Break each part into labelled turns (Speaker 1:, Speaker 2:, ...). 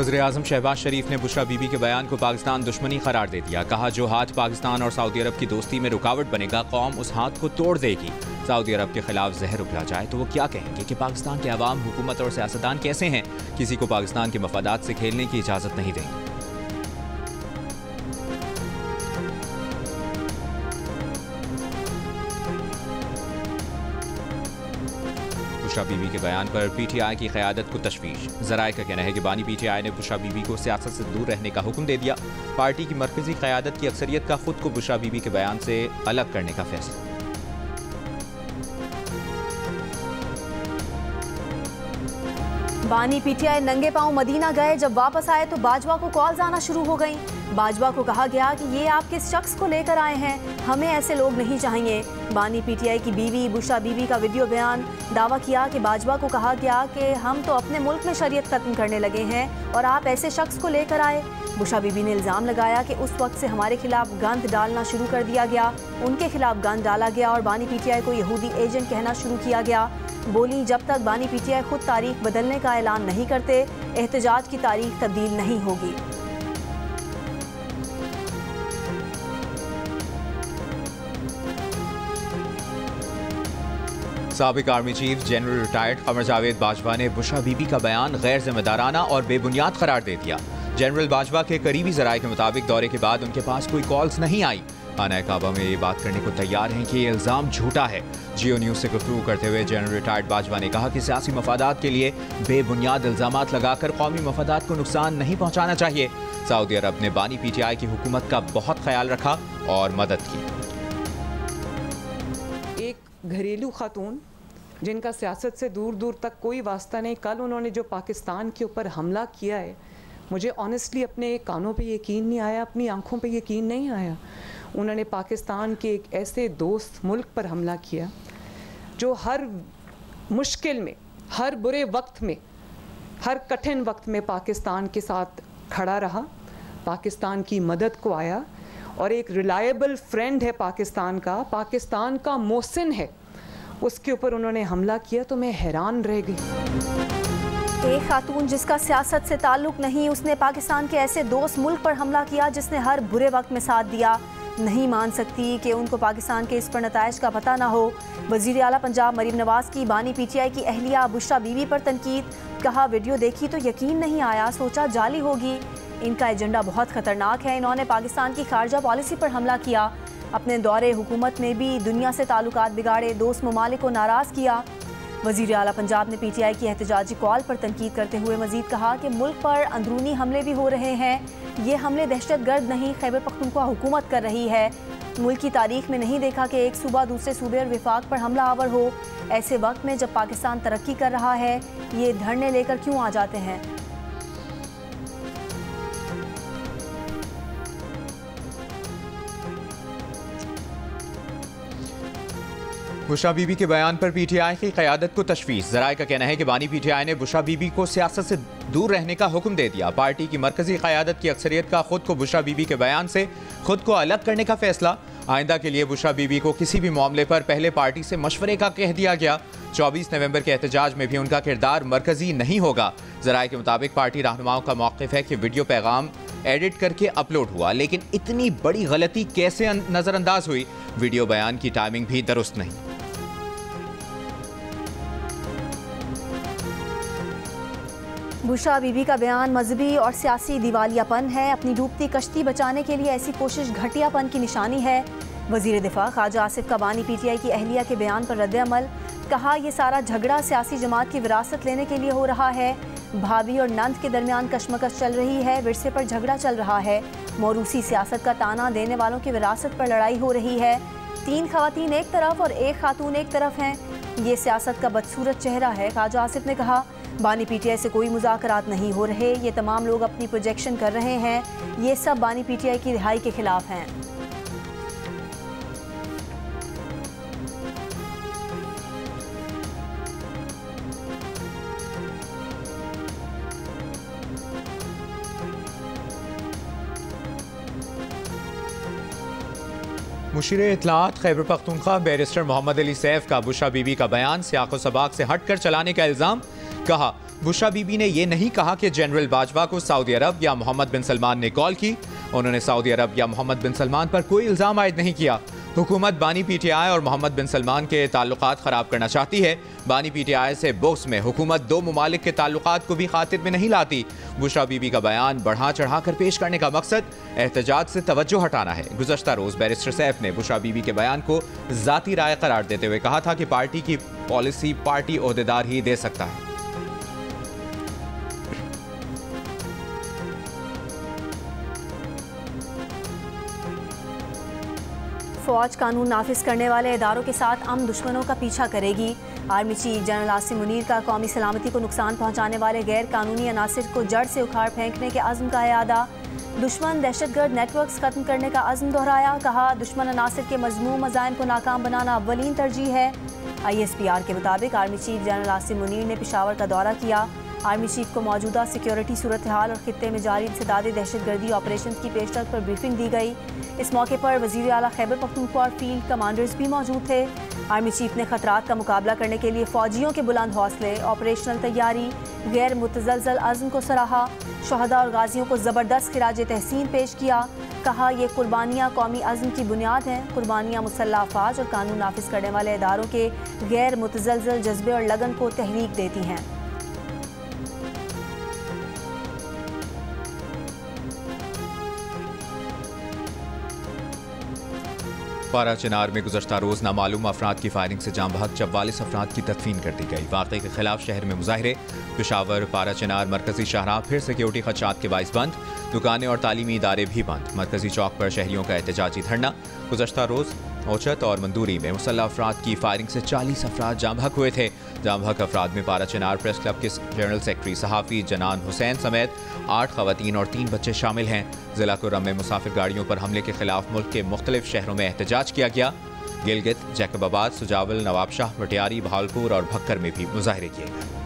Speaker 1: वजी अजम शहबाज शरीफ ने बुशरा बीबी के बयान को पाकिस्तान दुश्मनी करार दे दिया। कहा, जो हाथ पाकिस्तान और सऊदी अरब की दोस्ती में रुकावट बनेगा, कौम उस हाथ को तोड़ देगी। सऊदी अरब के खिलाफ जहर उगला जाए तो वो क्या कहेंगे कि पाकिस्तान के अवाम, हुकूमत और सियासतदान कैसे हैं? किसी को पाकिस्तान के मफादात से खेलने की इजाज़त नहीं देंगे। बुशरा बीबी के बयान पर पीटीआई की क्यादत को तशवीश। जराए का कहना है कि बानी पीटीआई ने बुशरा बीबी को सियासत से दूर रहने का हुक्म दे दिया। पार्टी की मरकजी क्यादत की अक्सरियत का खुद को बुशरा बीबी के बयान से अलग करने का फैसला।
Speaker 2: बानी पीटीआई नंगे पाँव मदीना गए, जब वापस आए तो बाजवा को कॉल्स आना शुरू हो गईं। बाजवा को कहा गया कि ये आप किस शख्स को लेकर आए हैं? हमें ऐसे लोग नहीं चाहिए। बानी पीटीआई की बीवी बुशा बीवी का वीडियो बयान। दावा किया कि बाजवा को कहा गया कि हम तो अपने मुल्क में शरीयत ख़त्म करने लगे हैं और आप ऐसे शख्स को लेकर आए। बुशा बीबी ने इल्ज़ाम लगाया कि उस वक्त से हमारे खिलाफ गंद डालना शुरू कर दिया गया। उनके खिलाफ गंद डाला गया और बानी पीटीआई को यहूदी एजेंट कहना शुरू किया गया। बोली, जब तक बानी पीटीआई खुद तारीख बदलने का ऐलान नहीं करते, एहतजाज की तारीख तब्दील नहीं होगी।
Speaker 1: सबक army chief general retired Amar Javed Bajwa ने बुशा बीबी का बयान गैर जिम्मेदाराना और बेबुनियाद करार दे दिया। जनरल बाजवा के करीबी जराये के मुताबिक दौरे के बाद उनके पास कोई कॉल्स नहीं आई। खाना काबा में ये बात करने को तैयार हैं कि ये इल्ज़ाम झूठा है। जियो न्यूज़ से गुफ्तू करते हुए जनरल रिटायर्ड बाजवा ने कहा कि सियासी मफादात के लिए बेबुनियाद इल्ज़ाम लगाकर कौमी मफादात को नुकसान नहीं पहुँचाना चाहिए। सऊदी अरब ने बानी पी टी आई की हुकूमत का बहुत ख्याल रखा और मदद की।
Speaker 3: एक घरेलू खातून जिनका सियासत से दूर दूर तक कोई वास्ता नहीं, कल उन्होंने जो पाकिस्तान के ऊपर हमला किया है, मुझे ऑनेस्टली अपने कानों पे यकीन नहीं आया, अपनी आँखों पे यकीन नहीं आया। उन्होंने पाकिस्तान के एक ऐसे दोस्त मुल्क पर हमला किया, जो हर मुश्किल में, हर बुरे वक्त में, हर कठिन वक्त में पाकिस्तान के साथ खड़ा रहा, पाकिस्तान की मदद को आया और एक रिलायबल फ्रेंड है पाकिस्तान का पाकिस्तान का मोहसिन है। उसके ऊपर उन्होंने हमला किया तो मैं हैरान रह गई।
Speaker 2: एक खातून, जिसका सियासत से ताल्लुक नहीं, उसने पाकिस्तान के ऐसे दोस्त मुल्क पर हमला किया जिसने हर बुरे वक्त में साथ दिया। नहीं मान सकती कि उनको पाकिस्तान के इस पर नतज का पता ना हो। वज़ीर अला पंजाब मरीम नवाज़ की बानी पी टी आई की अहलिया बुशरा बीवी पर तनकीद। कहा, वीडियो देखी तो यकीन नहीं आया, सोचा जाली होगी। इनका एजेंडा बहुत ख़तरनाक है। इन्होंने पाकिस्तान की खारजा पॉलिसी पर हमला किया। अपने दौरे हुकूमत में भी दुनिया से ताल्लुक बिगाड़े दोस्त ममालिक को नाराज़ किया। वज़ीर अला पंजाब ने पी टी आई की एहतजाजी कॉल पर तनकीद करते हुए मजीद कहा कि मुल्क पर अंदरूनी हमले भी हो रहे हैं। ये हमले दहशत गर्द नहीं, खैबर पख्तूनख्वा हुकूमत कर रही है। मुल्क की तारीख में नहीं देखा कि एक सूबा दूसरे सूबे और विफाक पर हमला आवर हो। ऐसे वक्त में जब पाकिस्तान तरक्की कर रहा है, ये धरने लेकर क्यों आ जाते हैं?
Speaker 1: बुशा बीबी के बयान पर पीटीआई की क्यादत को तशवीश। जराये का कहना है कि बानी पीटीआई ने बुशा बीबी को सियासत से दूर रहने का हुक्म दे दिया। पार्टी की मरकजी क्यादत की अक्सरियत का खुद को बुशा बीबी के बयान से खुद को अलग करने का फैसला। आइंदा के लिए बुशा बीबी को किसी भी मामले पर पहले पार्टी से मशवरे का कह दिया गया। चौबीस नवंबर के एहतजाज में भी उनका किरदार मरकजी नहीं होगा। जराये के मुताबिक पार्टी रहनुमाओं का मौकफ है कि वीडियो पैगाम एडिट करके अपलोड हुआ, लेकिन इतनी बड़ी गलती कैसे नज़रअंदाज हुई? वीडियो बयान की टाइमिंग भी दुरुस्त नहीं।
Speaker 2: बुशा बीबी का बयान, मजहबी और सियासी दिवालियापन है। अपनी डूबती कश्ती बचाने के लिए ऐसी कोशिश घटियापन की निशानी है। वज़ीर दिफा ख्वाजा आसिफ का बानी पी टी आई की अहलिया के बयान पर रद्दमल कहा यह सारा झगड़ा सियासी जमात की विरासत लेने के लिए हो रहा है। भाभी और नंद के दरमियान कशमकश चल रही है विरसे पर झगड़ा चल रहा है। मोरूसी सियासत का ताना देने वालों की विरासत पर लड़ाई हो रही है। तीन खातन एक तरफ़ और एक खातून एक तरफ़ हैं। ये सियासत का बदसूरत चेहरा है, ख्वाजा आसिफ ने कहा। बानी पीटीआई से कोई मुजाकरात नहीं हो रहे। ये तमाम लोग अपनी प्रोजेक्शन कर रहे हैं। ये सब बानी पीटीआई की रिहाई के खिलाफ हैं।
Speaker 1: मुशीर इतलात खैबर पख्तूनख्वा, बैरिस्टर मोहम्मद अली सैफ का बुशा बीबी का बयान सियाको सबाक से हट कर चलाने का इल्ज़ाम। कहा। बुशा बीबी ने यह नहीं कहा कि जनरल बाजवा को सऊदी अरब या मोहम्मद बिन सलमान ने कॉल की। उन्होंने सऊदी अरब या मोहम्मद बिन सलमान पर कोई इल्ज़ाम आयद नहीं किया। हुकूमत बानी पी टी आई और मोहम्मद बिन सलमान के ताल्लुक ख़राब करना चाहती है। बानी पी टी आई से बोक्स में हुकूमत दो ममालिक के ताल्लुक को भी खातिर में नहीं लाती। बुशा बीबी का बयान बढ़ा चढ़ा कर पेश करने का मकसद एहतजाज से तवज्जो हटाना है। गुजशत रोज़ बैरिस्टर सैफ ने बुशा बीबी के बयान को ज़ाती राय करार देते हुए कहा था कि पार्टी की पॉलिसी पार्टी अहदेदार ही दे सकता है।
Speaker 2: फौज कानून नाफिज करने वाले इदारों के साथ अम दुश्मनों का पीछा करेगी। Army chief general Asim Munir का कौमी सलामती को नुकसान पहुँचाने वाले गैर कानूनी अनासर को जड़ से उखाड़ फेंकने के अज़म का अदा दुश्मन दहशतगर्द नेटवर्क ख़त्म करने का अज़म दोहराया, कहा, दुश्मन अनासर के मजमू मजायम को नाकाम बनाना अवलिन तरजीह है। आई एस पी आर के मुताबिक army chief general Asim Munir ने पिशावर का दौरा किया। आर्मी चीफ को मौजूदा सिक्योरिटी सूरत हाल और खत्े में जारी इंसदाद दहशत गर्दी ऑपरेशन की पेशरफ पर ब्रीफिंग दी गई। इस मौके पर वज़ीर अला खैबर पख्तूनख्वा और फ़ील्ड कमांडर्स भी मौजूद थे। आर्मी चीफ ने खतरात का मुकाबला करने के लिए फ़ौजियों के बुलंद हौसले, ऑपरेशनल तैयारी गैर मुतजलजल अज़म को सराहा, शहदा और गाजियों को ज़बरदस्त खराज तहसीन पेश किया। कहा यह कुर्बानियाँ कौमी अज़म की बुनियाद हैं। कुर्बानियाँ मुसल्ह अफाज और कानून नाफिज करने वाले इदारों के गैर मुतजलजल जज्बे और लगन को तहरीक देती हैं।
Speaker 1: पारा चिनार में गुजशत रोज़ नामालूम अफराद की फायरिंग से जाम बहक चवालीस अफराद की तदफीन कर दी गई। वाकई के खिलाफ शहर में मुजाहरे, पिशावर, पारा चिनार, मरकजी शाहरा फिर सिक्योरिटी खदशात के बायस बंद, दुकानें और तालीमी इदारे भी बंद। मरकजी चौक पर शहरीों का एहतजाजी धरना। गुजशत रोज़ ओचत और मंदूरी में मुसल्ह अफराद की फायरिंग से चालीस अफराद जामहक हुए थे। जामहक अफराद में पारा चिनार प्रेस क्लब के जनरल सेक्रेटरी सहाफ़ी जनान हुसैन समेत आठ खवतिन और तीन बच्चे शामिल हैं। जिला कुरम में मुसाफिर गाड़ियों पर हमले के खिलाफ मुल्क के मुख्तलिफ़ शहरों में एहतजाज किया गया। गिलगित, जैकबाबाद, सुजावल, नवाबशाह मटियारी भावलपुर और भक्कर में भी मुजाहरे किए गए।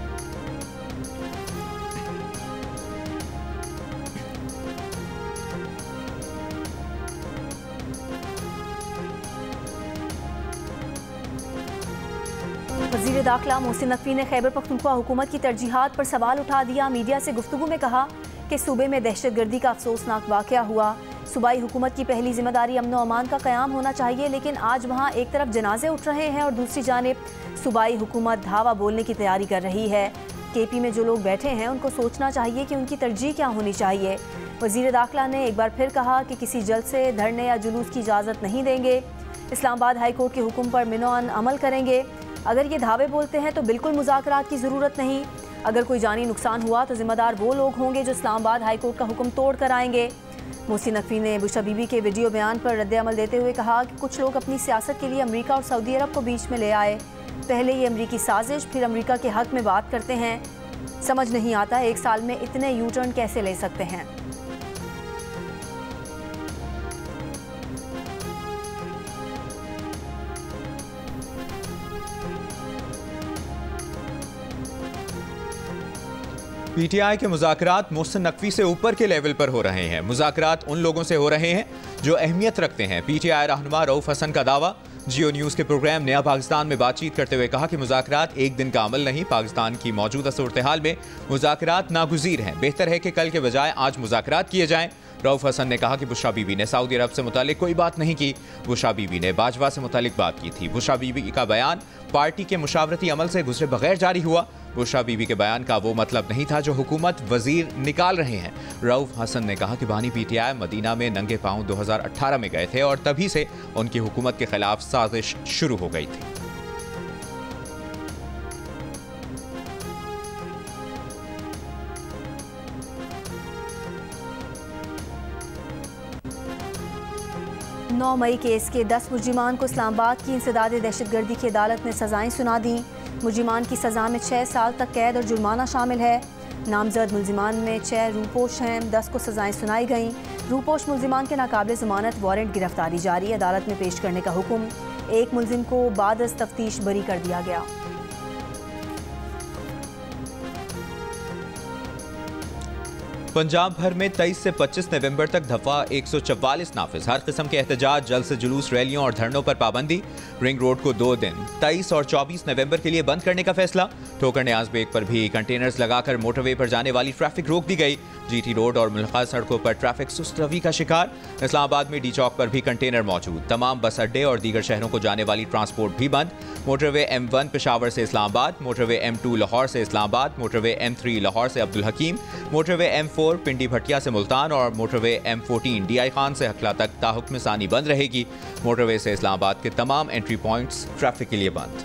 Speaker 2: दाखिला मोहसिन नकवी ने खैबर पख्तूनख्वा हुकूमत की तरजीहत पर सवाल उठा दिया। मीडिया से गुफ्तु में कहा कि सूबे में दहशत गर्दी का अफसोसनाक वाक़ हुआ। सूबाई हुकूमत की पहली ज़िम्मेदारी अमन अमान का क्याम होना चाहिए, लेकिन आज वहाँ एक तरफ़ जनाजे उठ रहे हैं और दूसरी जानब सूबाई हुकूमत धावा बोलने की तैयारी कर रही है। के पी में जो लोग बैठे हैं, उनको सोचना चाहिए कि उनकी तरजीह क्या होनी चाहिए। वज़ीर दाखिला ने एक बार फिर कहा कि किसी जल्द से धरने या जुलूस की इजाज़त नहीं देंगे। इस्लामाबाद हाई कोर्ट के हुक्म पर मिनोन अमल करेंगे। अगर ये धावे बोलते हैं तो बिल्कुल मुजाकरात की ज़रूरत नहीं। अगर कोई जानी नुकसान हुआ तो जिम्मेदार वो लोग होंगे जो इस्लामाबाद हाई कोर्ट का हुक्म तोड़ कर आएँगे। मोसी नकवी ने बुशा बीबी के वीडियो बयान पर रद्द अमल देते हुए कहा कि कुछ लोग अपनी सियासत के लिए अमरीका और सऊदी अरब को बीच में ले आए। पहले ये अमरीकी साजिश, फिर अमरीका के हक में बात करते हैं। समझ नहीं आता एक साल में इतने यू टर्न कैसे ले सकते हैं।
Speaker 1: पीटीआई के मुजात मोहसिन नकवी से ऊपर के लेवल पर हो रहे हैं। मुजात उन लोगों से हो रहे हैं जो अहमियत रखते हैं। पीटीआई रहनुमा रऊफ हसन का दावा, जियो न्यूज़ के प्रोग्राम नया पाकिस्तान में बातचीत करते हुए कहा कि मुजात एक दिन का अमल नहीं, पाकिस्तान की मौजूदा सूरत हाल में मुजात नागुजीर हैं। बेहतर है कि कल के बजाय आज मुजात किए जाएँ। रऊफ हसन ने कहा कि बुशा बीबी ने सऊदी अरब से मुतालिक कोई बात नहीं की। बुशा बीबी ने बाजवा से मुतालिक बात की थी। बुशा बीबी का बयान पार्टी के मुशावरती अमल से गुजरे बगैर जारी हुआ। बुशा बीबी के बयान का वो मतलब नहीं था जो हुकूमत वज़ीर निकाल रहे हैं। रऊफ हसन ने कहा कि बानी पीटीआई मदीना में नंगे पाँव 2018 में गए थे और तभी से उनकी हुकूमत के खिलाफ साजिश शुरू हो गई थी।
Speaker 2: नौ मई केस के दस मुजरिमान को इस्लामाबाद की इंसदाद दहशत गर्दी की अदालत ने सजाएँ सुना दी। मुजरिमान की सज़ा में छः साल तक कैद और जुर्माना शामिल है। नामजद मुलजिमान में छः रूपोश हैं। दस को सजाएँ सुनाई गईं। रूपोश मुलजिमान के नाकबिल ज़मानत वारंट गिरफ्तारी जारी, अदालत में पेश करने का हुक्म। एक मुलजिम को बाद तफ्तीश बरी कर दिया गया।
Speaker 1: पंजाब भर में 23 से 25 नवंबर तक दफ़ा 144 नाफिज। हर किस्म के एहतजाज, जल्द से जुलूस, रैलियों और धरनों पर पाबंदी। रिंग रोड को दो दिन 23 और 24 नवंबर के लिए बंद करने का फैसला। ठोकर न्याज बेग पर भी कंटेनर्स लगाकर मोटरवे पर जाने वाली ट्रैफ़िक रोक दी गई। जीटी रोड और मुलखा सड़कों पर ट्रैफ़िक सुस्त रवि का शिकार। इस्लामाबाद में डी चौक पर भी कंटेनर मौजूद। तमाम बस अड्डे और दीगर शहरों को जाने वाली ट्रांसपोर्ट भी बंद। मोटरवे एम वन पेशावर से Islamabad, motorway M two Lahore से Islamabad, motorway M three Lahore से Abdul Hakim, motorway M four Pindi Bhattian से मुल्तान और motorway M fourteen D I Khan से हकला तक ताहुक्म सानी बंद रहेगी। मोटरवे से इस्लामाबाद के तमाम एंट्री पॉइंट्स ट्रैफ़िक के लिए बंद।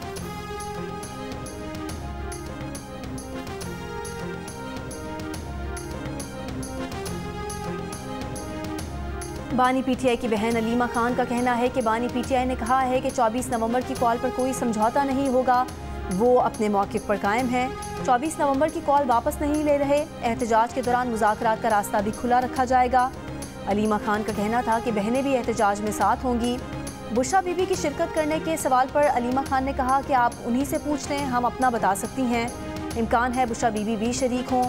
Speaker 2: बानी पीटीआई की बहन अलीमा खान का कहना है कि बानी पीटीआई ने कहा है कि 24 नवंबर की कॉल पर कोई समझौता नहीं होगा। वो अपने मौके पर कायम है। 24 नवंबर की कॉल वापस नहीं ले रहे। एहतजाज के दौरान मुजाकरात का रास्ता भी खुला रखा जाएगा। अलीमा खान का कहना था कि बहनें भी एहतजाज में साथ होंगी। बुशा बीबी की शिरकत करने के सवाल पर अलीमा खान ने कहा कि आप उन्हीं से पूछ लें, हम अपना बता सकती हैं। इम्कान है बुशा बीबी भी शरीक हों।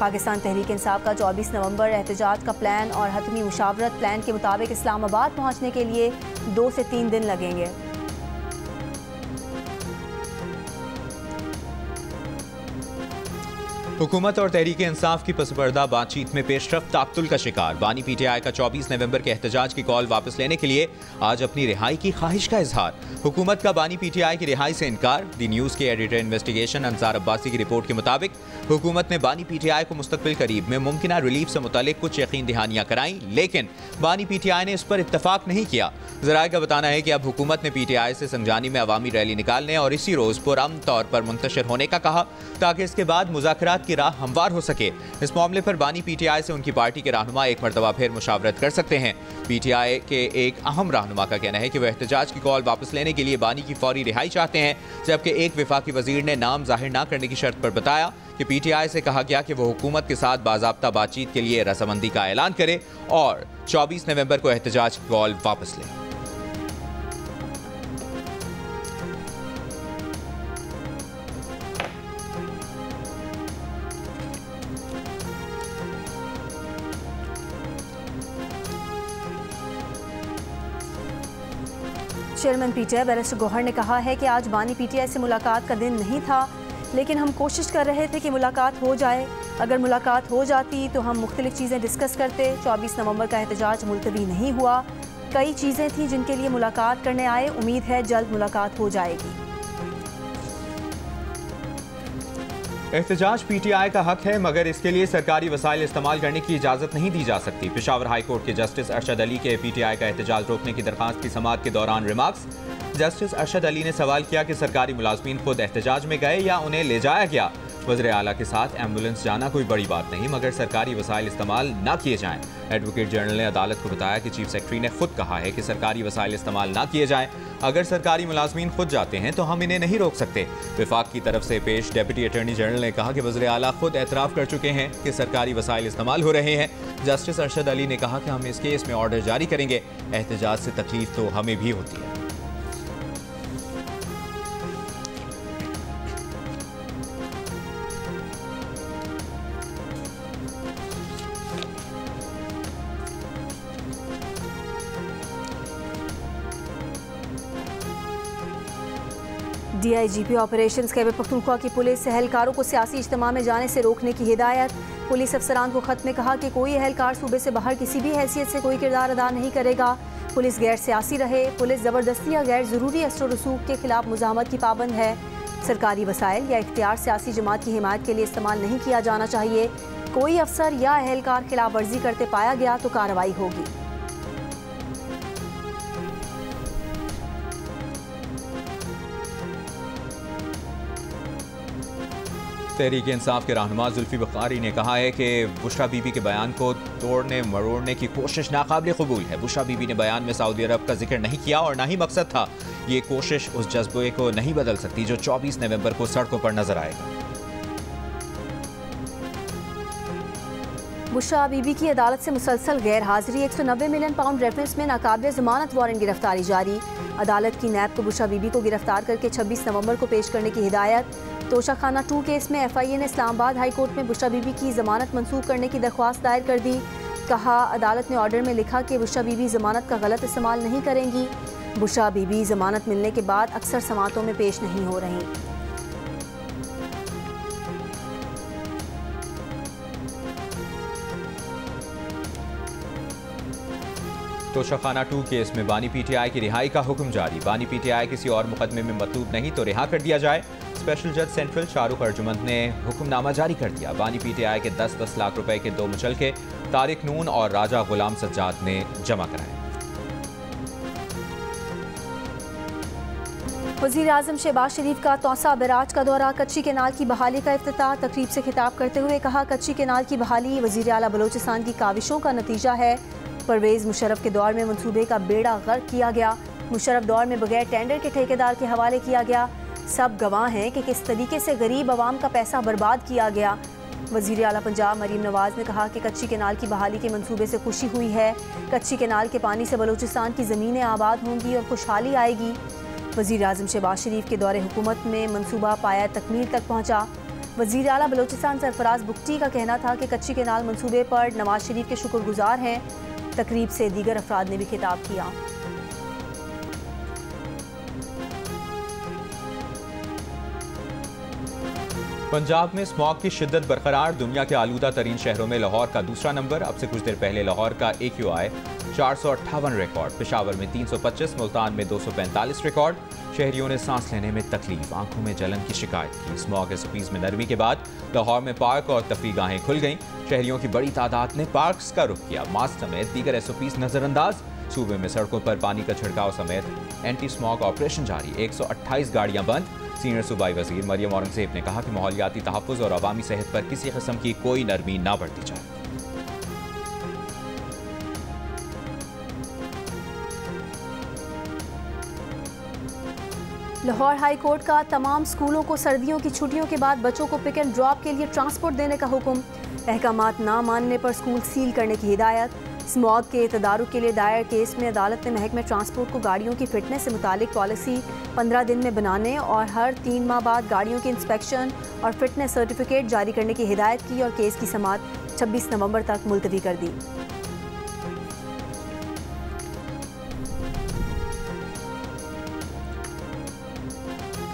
Speaker 2: पाकिस्तान तहरीक इंसाफ का 24 नवंबर एहतजाज का प्लान और हतमी मुशावरत प्लान के मुताबिक इस्लामाबाद पहुँचने के लिए दो से तीन दिन लगेंगे।
Speaker 1: हुकूमत और तहरीक इंसाफ की पसपर्दा बातचीत में पेशरफ ताकतुल का शिकार। बानी पीटीआई का 24 नवंबर के एहतजाज की कॉल वापस लेने के लिए आज अपनी रिहाई की ख्वाहिश का इजहार। हुकूमत का बानी पीटीआई की रिहाई से इनकार। दी न्यूज़ के एडिटर इन्वेस्टिगेशन अंसार अब्बासी की रिपोर्ट के मुताबिक, हुकूमत ने बानी पीटीआई को मुस्तबिल करीब में मुमकिन रिलीफ से मुतल कुछ यकीन दहानियाँ कराई, लेकिन बानी पीटीआई ने इस पर इतफाक नहीं किया। जराये का बताना है कि अब हुकूमत ने पीटीआई से संजानी में अवामी रैली निकालने और इसी रोज़ पुरम तौर पर मुंतशर होने का कहा, ताकि इसके बाद मुजाकर की राह हमवार हो सके। इस मामले पर बानी पीटीआई से उनकी पार्टी के रहनुमा एक मरतबा फिर मुशावरत कर सकते हैं। पीटीआई के एक अहम रहनुमा का कहना है कि वह एहतजाज की कॉल वापस लेने के लिए बानी की फौरी रिहाई चाहते हैं, जबकि एक विफाकी वज़ीर ने नाम ज़ाहिर न करने की शर्त पर बताया कि पीटीआई से कहा गया कि वो हुकूमत के साथ बाजाबता बातचीत के लिए रसामंदी का ऐलान करे और 24 नवंबर को एहतजाज की कॉल वापस लें।
Speaker 2: चेयरमैन पीटीआई बैरिस्टर गौहर ने कहा है कि आज बानी पीटीआई से मुलाकात का दिन नहीं था, लेकिन हम कोशिश कर रहे थे कि मुलाकात हो जाए। अगर मुलाकात हो जाती तो हम मुख्तलिफ़ चीज़ें डिस्कस करते। चौबीस नवंबर का एहतजाज मुलतवी नहीं हुआ। कई चीज़ें थी जिनके लिए मुलाकात करने आए। उम्मीद है जल्द मुलाकात हो जाएगी।
Speaker 1: एहतजाज पीटीआई का हक है, मगर इसके लिए सरकारी वसाइल इस्तेमाल करने की इजाज़त नहीं दी जा सकती। पिशावर हाई कोर्ट के जस्टिस अरशद अली के पीटीआई का एहतजाज रोकने की दरखास्त की समात के दौरान रिमार्क्स। जस्टिस अरशद अली ने सवाल किया कि सरकारी मुलाजमीन खुद एहतजाज में गए या उन्हें ले जाया गया? वजर अला के साथ एंबुलेंस जाना कोई बड़ी बात नहीं, मगर सरकारी वसाइल इस्तेमाल न किए जाएँ। एडवोकेट जनरल ने अदालत को बताया कि चीफ सेक्रेटरी ने खुद कहा है कि सरकारी वसाइल इस्तेमाल न किए जाएँ। अगर सरकारी मुलाजमीन खुद जाते हैं तो हम इन्हें नहीं रोक सकते। विफाक की तरफ़ से पेश डेप्यूटी अटर्नी जनरल ने कहा कि वजर अला खुद एतराफ़ कर चुके हैं कि सरकारी वसाइल इस्तेमाल हो रहे हैं। जस्टिस अरशद अली ने कहा कि हम इस केस में ऑर्डर जारी करेंगे। एहतजाज से तकलीफ़ तो हमें भी होती है।
Speaker 2: डीआईजीपी ऑपरेशंस खैबर पख्तूनख्वा की पुलिस एहलकारों को सियासी इज्तम में जाने से रोकने की हिदायत। पुलिस अफसरान को खत में कहा कि कोई एहलकार सूबे से बाहर किसी भी हैसियत से कोई किरदार अदा नहीं करेगा। पुलिस गैर सियासी रहे। पुलिस ज़बरदस्ती या गैर ज़रूरी असर रसूख के खिलाफ मुजामत की पाबंद है। सरकारी वसाइल या इख्तियार सियासी जमात की हिमायत के लिए इस्तेमाल नहीं किया जाना चाहिए। कोई अफसर या एहलकार खिलाफ वर्जी करते पाया गया तो कार्रवाई होगी।
Speaker 1: तहरीक इंसाफ के रहनुमा जुल्फी बुखारी ने कहा है कि बुशरा बीबी के बयान को तोड़ने, मरोड़ने की कोशिश नाकाबिल कबूल है। बुशरा बीबी ने बयान में सऊदी अरब का ज़िक्र नहीं किया और ना ही मकसद था। ये कोशिश उस जज्बे को नहीं बदल सकती जो 24 नवंबर को सड़कों पर नज़र आएगा
Speaker 2: बुशरा बीबी की अदालत से मुसलसल गैर हाजिरी एक सौ नब्बे मिलियन पाउंड रेफरेंस में नाकाबिल जमानत वारंट गिरफ्तारी जारी। अदालत की नैब को बुशरा बीबी को गिरफ़्तार करके 26 नवंबर को पेश करने की हिदायत। तोशा खाना टू केस में एफ़ आई ए ने इस्लामाबाद हाईकोर्ट में बुशा बीबी की जमानत मंसूख करने की दरख्वास्त दायर कर दी। कहा, अदालत ने ऑर्डर में लिखा कि बुशा बीबी जमानत का गलत इस्तेमाल नहीं करेंगी। बुशा बीबी जमानत मिलने के बाद अक्सर समातों में पेश नहीं हो रही।
Speaker 1: तोशाखाना टू केस में बानी पीटीआई की रिहाई का हुक्म जारी। बानी पीटीआई किसी और मुकदमे में मतलूब नहीं तो रिहा कर दिया जाए। स्पेशल जज सेंट्रल शाहरुख अर्जुमंद ने हुक्मनामा जारी कर दिया। बानी पीटीआई के 10-10 लाख रुपए के दो मुचलके तारिक नून और राजा गुलाम सज्जाद ने जमा कराए।
Speaker 2: वज़ीर अजम शहबाज शरीफ का तोसा बराज का दौरा। कच्ची केनाल की बहाली का अफ्ताह तकरीब से खिताब करते हुए कहा, कच्ची केनाल की बहाली वज़ीर अला बलोचिस्तान की काविशों का नतीजा है। परवेज़ मुशरफ के दौर में मनसूबे का बेड़ा गर्क किया गया। मुशरफ दौर में बगैर टेंडर के ठेकेदार के हवाले किया गया। सब गवाह हैं कि किस तरीके से गरीब आवाम का पैसा बर्बाद किया गया। वज़ीर अला पंजाब मरीम नवाज़ ने कहा कि कच्ची केनाल की बहाली के मनसूबे से खुशी हुई है। कच्ची केनाल के पानी से बलूचिस्तान की ज़मीनें आबाद होंगी और खुशहाली आएगी। वज़ीर अजम शहबाज शरीफ के दौरे हुकूमत में मनसूबा पाया तकमील तक पहुँचा। वज़ीर अला बलोचिस्तान सरफराज बुगटी का कहना था कि कच्ची केनाल मनसूबे पर नवाज़ शरीफ के शुक्रगुजार हैं। तकरीब से दीगर अफराद ने भी खिताब किया।
Speaker 1: पंजाब में स्मॉग की शिद्दत बरकरार, दुनिया के आलूदा तरीन शहरों में लाहौर का दूसरा नंबर। अब से कुछ देर पहले लाहौर का एक यू आई चार सौ अट्ठावन रिकॉर्ड, पिशावर में तीन सौ पच्चीस, मुल्तान में दो सौ पैंतालीस रिकॉर्ड। शहरियों ने सांस लेने में तकलीफ़, आँखों में जलन की शिकायत की। स्मॉग एस में नरमी के बाद लाहौर में पार्क और तफरी गाहें खुल गईं। शहरियों की बड़ी तादाद ने पार्क का रुख किया। मास्क समेत दीगर एस नज़रअंदाज। सूबे में सड़कों पर पानी का छिड़काव समेत एंटी स्मॉग ऑपरेशन जारी। एक सौ अट्ठाईस गाड़ियाँ बंद। सीनियर सूबाई वज़ीर मरियम औरंगज़ेब ने कहा कि माहौलियाती तहफ़ और अवामी सेहत पर किसी किस्म की कोई नरमी ना बढ़ती जाए।
Speaker 2: लाहौर हाई कोर्ट का तमाम स्कूलों को सर्दियों की छुट्टियों के बाद बच्चों को पिक एंड ड्रॉप के लिए ट्रांसपोर्ट देने का हुक्म। अहकाम ना मानने पर स्कूल सील करने की हिदायत। स्मॉग के तदारुक के लिए दायर केस में अदालत ने महकमे ट्रांसपोर्ट को गाड़ियों की फिटनेस से मुतालिक पॉलिसी पंद्रह दिन में बनाने और हर तीन माह बाद गाड़ियों की इंस्पेक्शन और फिटनेस सर्टिफिकेट जारी करने की हिदायत की और केस की समात छब्बीस नवंबर तक मुलतवी कर दी।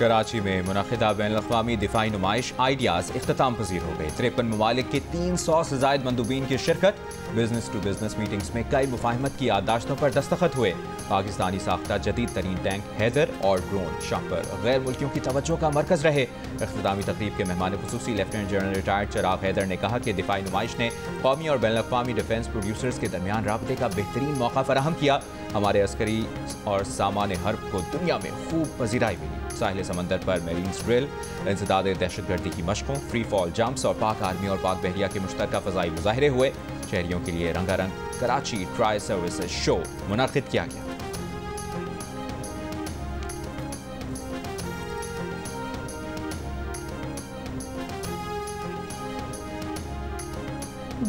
Speaker 1: कराची में मुनदा बैन अवी दिफाई नुमाइश, आइडियाज़ अख्ताम पजीर हो गई तिरपन ममालिक के तीन सौ से जायद मंदूबीन की शिरकत, बिज़नेस टू बिज़नेस मीटिंग्स में कई मुफाहमत की यादाश्तों पर दस्तखत हुए। पाकिस्तानी साख्ता जदीद तरीन टैंक हैदर और ड्रोन शाह पर गैर मुल्कियों की तवज्जो का मरकज रहे। अख्तामी तकरीब के मेहमान खसूसी lieutenant general retired Chirag Haider ने कहा कि दिफाई नुमाइश ने कौमी और बैन अवी डिफेंस प्रोड्यूसर्स के दरमियान रबते का बेहतरीन मौका फराहम किया। हमारे अस्करी और सामान्य हर्ब को दुनिया में खूब पजीराई मिली। साहिल समंदर पर मेरीन ड्रिल, इंसदाद दहशतगर्दी की मशकों, फ्री फॉल जंप्स और पाक आर्मी और पाक बहरिया के मुश्तर फ़जाई मुजाहरे हुए। शहरियों के लिए रंगारंग कराची ट्राई सर्विस शो मुनद किया गया।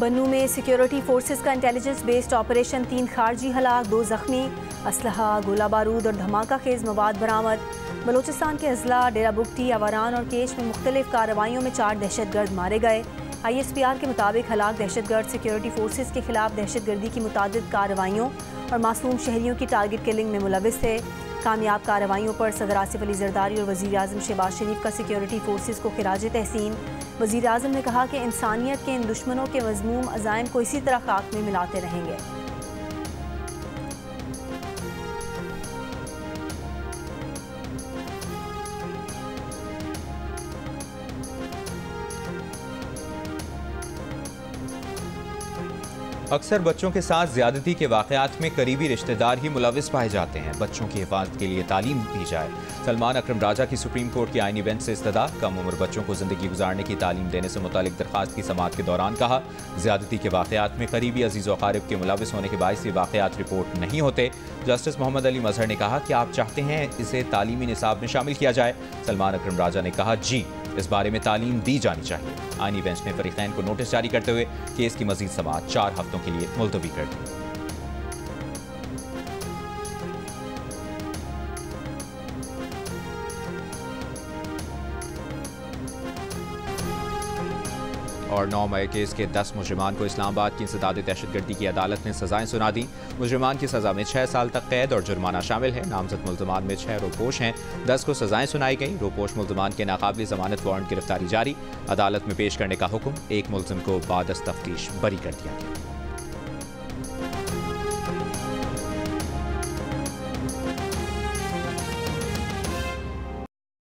Speaker 2: बन्नू में सिक्योरिटी फोर्सेस का इंटेलिजेंस बेस्ड ऑपरेशन तीन खारजी हलाक, दो जख्मी, असलहा, गोला बारूद और धमाका खेज मवाद बरामद। बलोचिस्तान के अजला, डेरा बुगटी अवारान और केश में मुख्तलिफ़ कार्रवाइयों में चार दहशत गर्द मारे गए। आई एस पी आर के मुताबिक हलाक दहशत गर्द सिक्योरिटी फोर्सेज के खिलाफ दहशत गर्दी की मुतद कार्रवाइयों और मासूम शहरीों की टारगेट किलिंग में मुलविस थे। कामयाब कार्रवाइयों पर सदर आसिफ अली जरदारी और वजी अजम शहबाज शरीफ का सिक्योरिटी फोर्सेज को खराज तहसीन वजी अजम ने कहा कि इंसानियत के इन दुश्मनों के मजमूम अजायम को इसी तरह खाक में मिलाते रहेंगे।
Speaker 1: अक्सर बच्चों के साथ ज्यादती के वाकत में करीबी रिश्तेदार ही मुलविस पाए जाते हैं। बच्चों की हिफाजत के लिए तालीम दी जाए। सलमान अक्रम राजा की सुप्रीम कोर्ट की आइनी बेंच से इस्तः कम उम्र बच्चों को ज़िंदगी गुजारने की तालीम देने से मुतल दरखास्त की समात के दौरान कहा, ज्यादती के वाकत में करीबी अज़ीज़ वकारब के मुलविस होने के बायस ये वाकत रिपोर्ट नहीं होते। जस्टिस मोहम्मद अली मजहर ने कहा कि आप चाहते हैं इसे तालीमी निसाब में शामिल किया जाए। सलमान अक्रम राजा ने कहा, जी। इस बारे में तालीम दी जानी चाहिए। आइनी बेंच ने फरीकैन को नोटिस जारी करते हुए केस की मजीद समाज चार हफ्तों के लिए मुलतवी कर दी और नौ मई केस के दस मुजरमान को इस्लामाबाद की इंसदाद दहशतगर्दी की अदालत ने सजाएँ सुना दी। मुजरमान की सजा में छह साल तक कैद और जुर्माना शामिल है। नामजद मुलजमान में छः रोपोश हैं। दस को सजाएँ सुनाई गई। रोपोश मुलजमान के नाकाबली जमानत वारंट गिरफ्तारी जारी। अदालत में पेश करने का हुक्म। एक मुलजम को बादस तफ्तीश बरी कर दिया गया।